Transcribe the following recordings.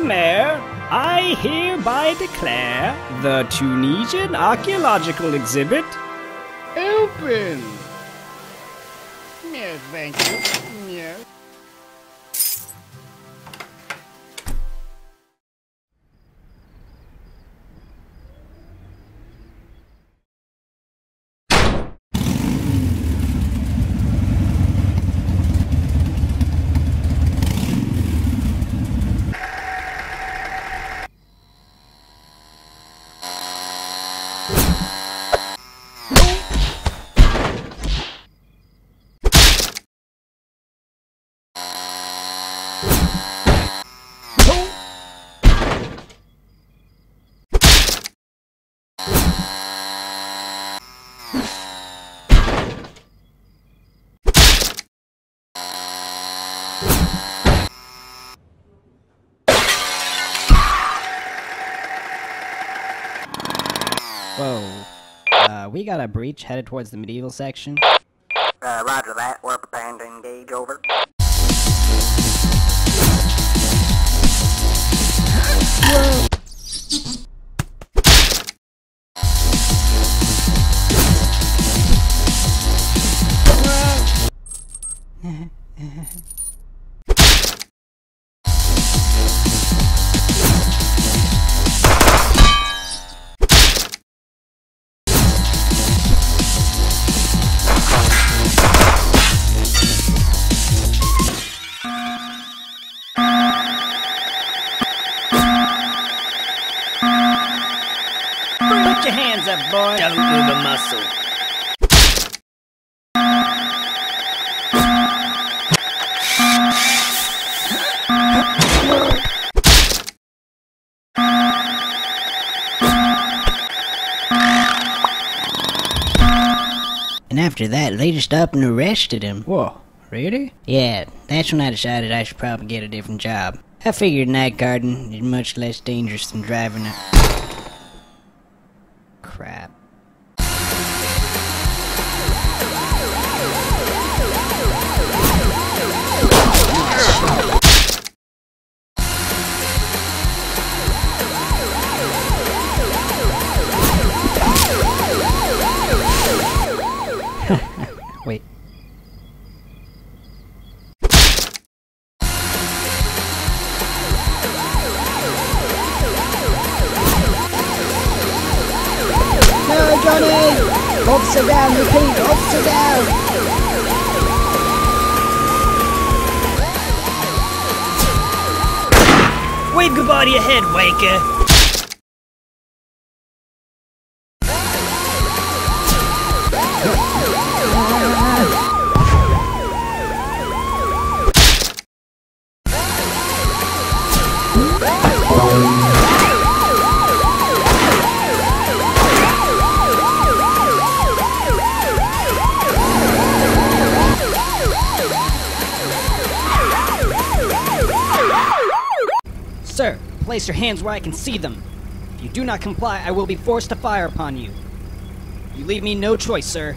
the Mayor, I hereby declare the Tunisian archaeological exhibit Open! Yes, thank you. Got a breach headed towards the medieval section. Uh, roger that. We're preparing to engage your hands up, boy. Don't move a muscle. And after that, they just up and arrested him. Whoa, really? Yeah, that's when I decided I should probably get a different job. I figured night guarding is much less dangerous than driving a. Crap. Officer down, repeat, officer down! Wave goodbye to your head, Waker. Sir, place your hands where I can see them. If you do not comply, I will be forced to fire upon you. You leave me no choice, sir.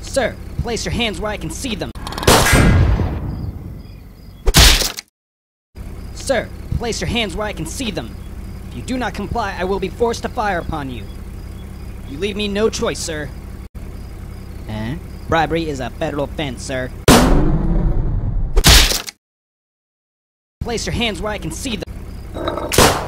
Sir, place your hands where I can see them. Sir, place your hands where I can see them. If you do not comply, I will be forced to fire upon you. You leave me no choice, sir. Eh? Bribery is a federal offense, sir. Place your hands where I can see them.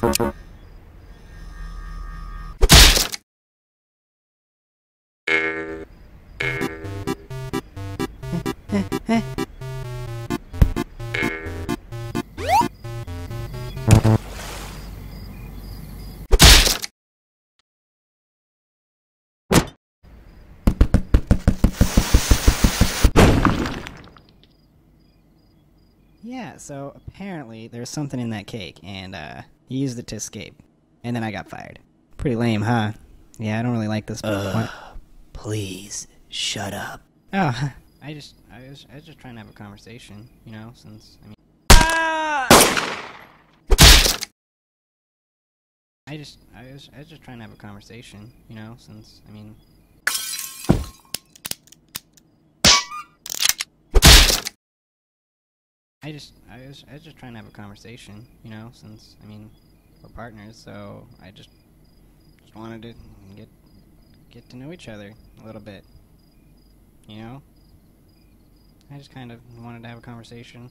Yeah, so apparently there's something in that cake, and uh, he used it to escape. And then I got fired. Pretty lame, huh? Yeah, I don't really like this. What? Please, shut up. Oh, I just, I was, I was just trying to have a conversation, you know, since, I mean. I just, I was, I was just trying to have a conversation, you know, since, I mean. I just, I was, I was just trying to have a conversation, you know, since, I mean, we're partners, so I just, just wanted to get, get to know each other a little bit, you know. I just kind of wanted to have a conversation.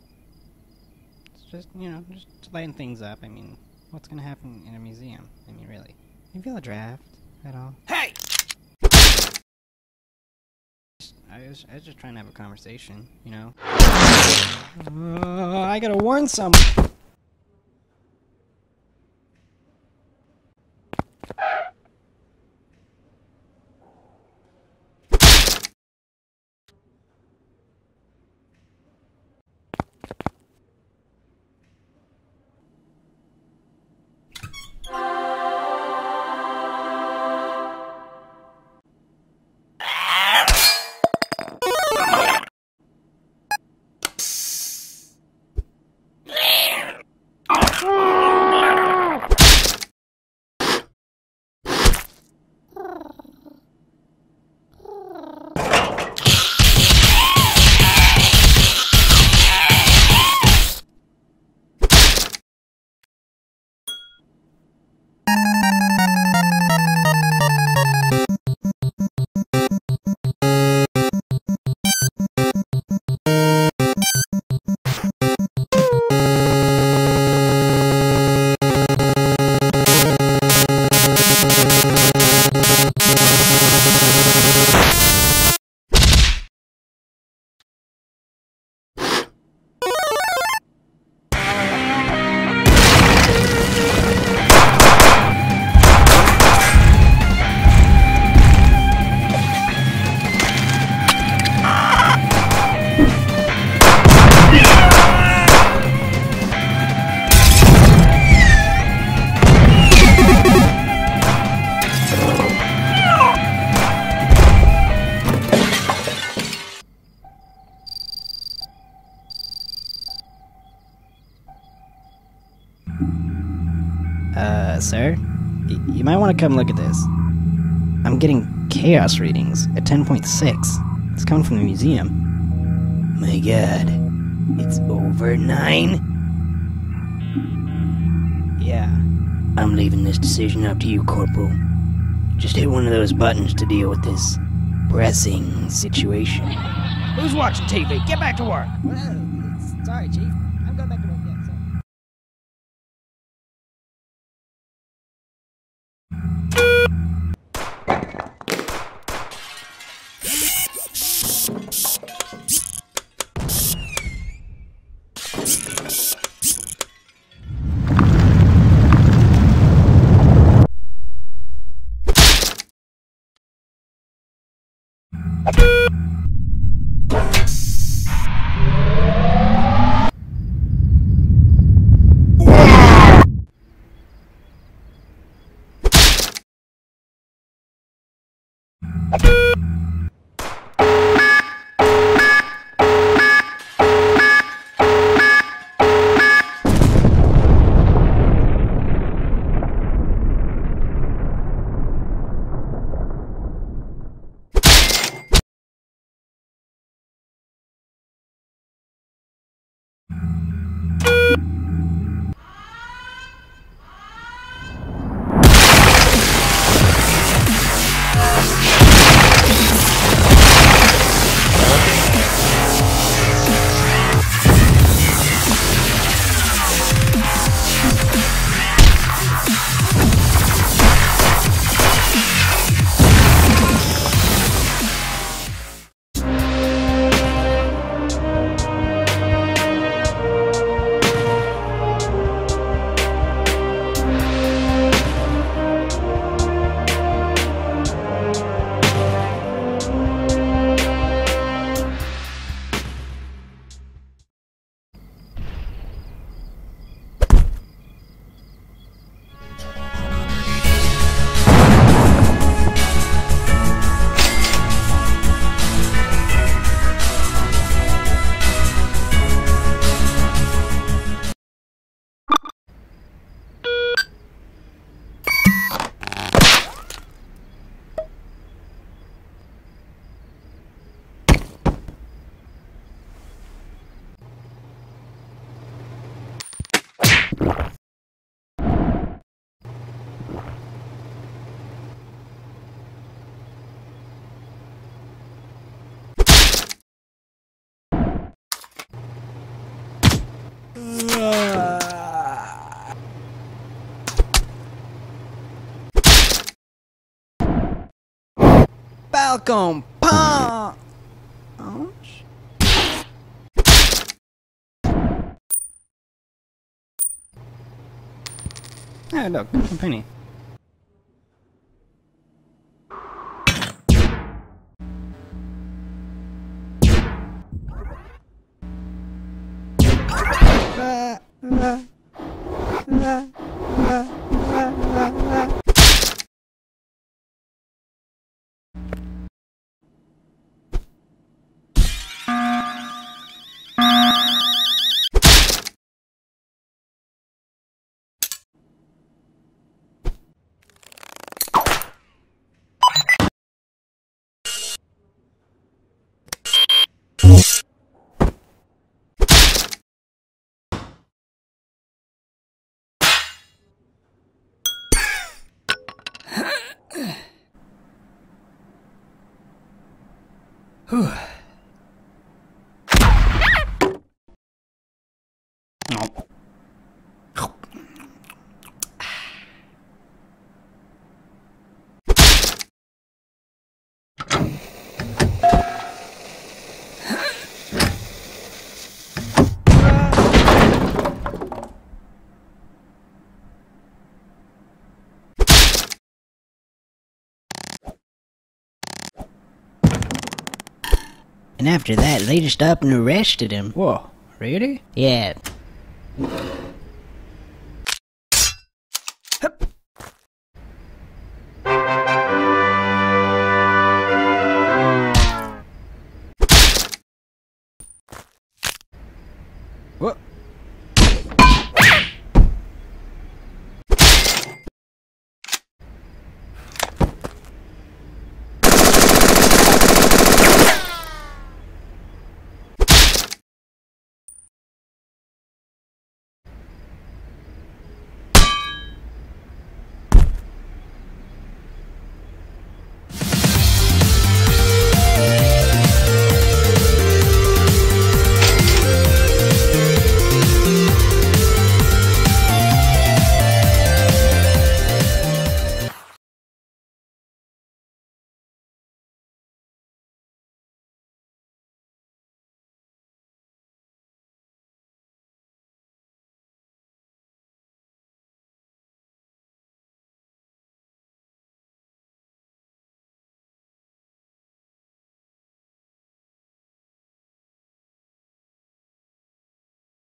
It's just, you know, just to lighten things up. I mean, what's gonna happen in a museum? I mean, really. You feel a draft at all? Hey! I was, I was just trying to have a conversation, you know. Uh, I gotta warn someone. Uh, sir? Y- you might want to come look at this. I'm getting chaos readings at 10.6. It's coming from the museum. My god. It's over nine? Yeah. I'm leaving this decision up to you, Corporal. Just hit one of those buttons to deal with this pressing situation. Who's watching TV? Get back to work! Well, sorry, Chief. Falcon Punch! Ah, look, a penny. Whew. And after that, they just up and arrested him. Whoa, really? Yeah.